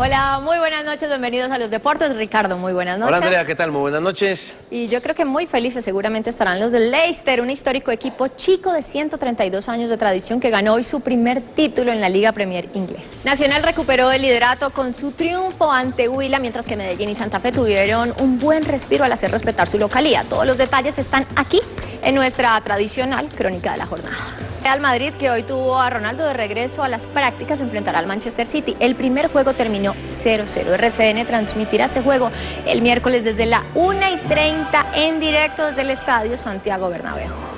Hola, muy buenas noches, bienvenidos a los deportes. Ricardo, muy buenas noches. Hola Andrea, ¿qué tal? Muy buenas noches. Y yo creo que muy felices seguramente estarán los del Leicester, un histórico equipo chico de 132 años de tradición que ganó hoy su primer título en la Liga Premier inglés. Nacional recuperó el liderato con su triunfo ante Huila, mientras que Medellín y Santa Fe tuvieron un buen respiro al hacer respetar su localía. Todos los detalles están aquí en nuestra tradicional crónica de la jornada. Real Madrid, que hoy tuvo a Ronaldo de regreso a las prácticas, enfrentará al Manchester City. El primer juego terminó 0-0. RCN transmitirá este juego el miércoles desde la 1 y 30 en directo desde el Estadio Santiago Bernabéu.